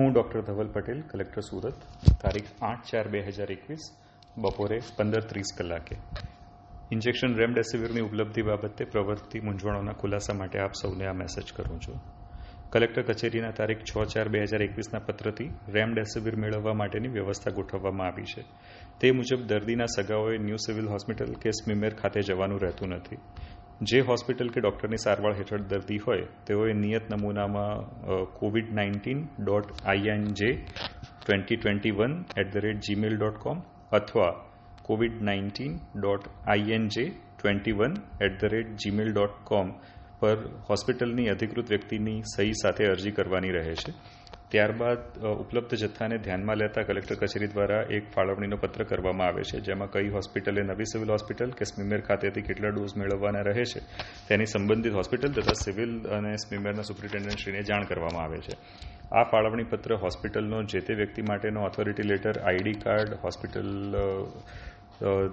હું doctor Dhaval Patel, collector Surat, તારીખ આઠ ચાર બે હજાર એકવીસ, બપોરે પંદર ત્રીસ કલાકે. ઇન્જેક્શન રેમડેસિવિરની ઉપલબ્ધિ બાબતે પ્રવર્તતી મૂંઝવણોના ખુલાસા માટે આપ સૌને આ મેસેજ કરું છું. કલેક્ટર કચેરીના તારીખ છ ચાર બે હજાર એકવીસના પત્રથી રેમડેસિવિર મેળવવા માટેની વ્યવસ્થા ગોઠવવામાં આવી છે. તે મુજબ દર્દીના સગાઓએ ન્યૂ સિવિલ હોસ્પિટલ કે સ્મીમેર ખાતે જવાનું રહેતું નથી. જે હોસ્પિટલ કે ડૉક્ટરની સારવાર હેઠળ દર્દી હોય, તેઓએ નિયત નમૂનામાં covid nineteen dot INJ twenty twenty one at the rate Gmail dot com અથવા covid nineteen dot INJ twenty one at the rate Gmail dot com પર હોસ્પિટલની અધિકૃત વ્યક્તિની સહી સાથે અરજી કરવાની રહે છે. ત્યારબાદ ઉપલબ્ધ જથ્થાને ધ્યાનમાં લેતા કલેક્ટર કચેરી દ્વારા એક ફાળવણીનો પત્ર કરવામાં આવે છે, જેમાં કઈ હોસ્પિટલે નવી સિવિલ હોસ્પિટલ કે સ્મીમેર ખાતેથી કેટલા ડોઝ મેળવવાના રહે છે, તેની સંબંધિત હોસ્પિટલ તથા સિવિલ અને સ્મીમેરના સુપ્રિન્ટેન્ડન્ટશ્રીને જાણ કરવામાં આવે છે. આ ફાળવણી પત્ર હોસ્પિટલનો જે તે વ્યક્તિ માટેનો authority letter, ID card, hospital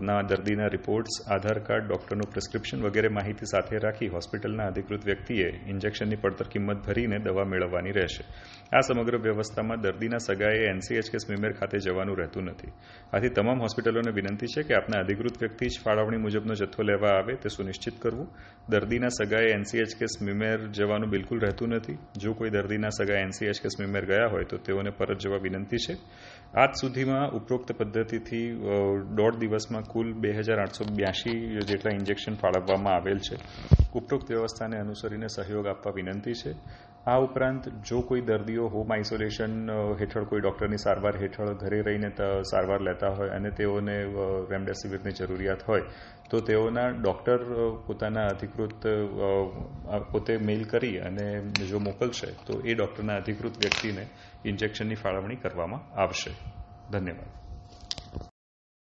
ના દર્દીના રિપોર્ટ્સ, આધાર કાર્ડ, ડોક્ટરનું પ્રિસ્ક્રિપ્શન વગેરે માહિતી સાથે રાખી હોસ્પિટલના અધિકૃત વ્યક્તિએ ઇન્જેક્શનની પડતર કિંમત ભરીને દવા મેળવવાની રહેશે. આ સમગ્ર વ્યવસ્થામાં દર્દીના સગાએ એનસીએચ કે સ્મીમેર ખાતે જવાનું રહેતું નથી. આથી તમામ હોસ્પિટલોને વિનંતી છે કે આપના અધિકૃત વ્યક્તિ જ ફાળવણી મુજબનો જથ્થો લેવા આવે તે સુનિશ્ચિત કરવું. દર્દીના સગાએ એનસીએચ કે સ્મીમેર જવાનું બિલકુલ રહેતું નથી. જો કોઈ દર્દીના સગા એનસીએચ કે સ્મીમેર ગયા હોય તો તેઓને પરત જવા વિનંતી છે. આજ સુધીમાં ઉપરોક્ત પદ્ધતિથી દોઢ દિવસમાં કુલ બે હજાર આઠસો બ્યાસી જેટલા ઇન્જેક્શન ફાળવવામાં આવેલ છે. ઉપરોક્ત વ્યવસ્થાને અનુસરીને સહયોગ આપવા વિનંતી છે. આ ઉપરાંત, જો કોઈ દર્દીઓ હોમ આઇસોલેશન હેઠળ કોઈ ડૉક્ટરની સારવાર હેઠળ ઘરે રહીને સારવાર લેતા હોય અને તેઓને રેમડેસિવિરની જરૂરિયાત હોય, તો તેઓના ડૉક્ટર પોતાના અધિકૃત પોતે મેઇલ કરી અને જો મોકલશે, તો એ ડૉક્ટરના અધિકૃત વ્યક્તિને ઇન્જેક્શનની ફાળવણી કરવામાં આવશે. ધન્યવાદ.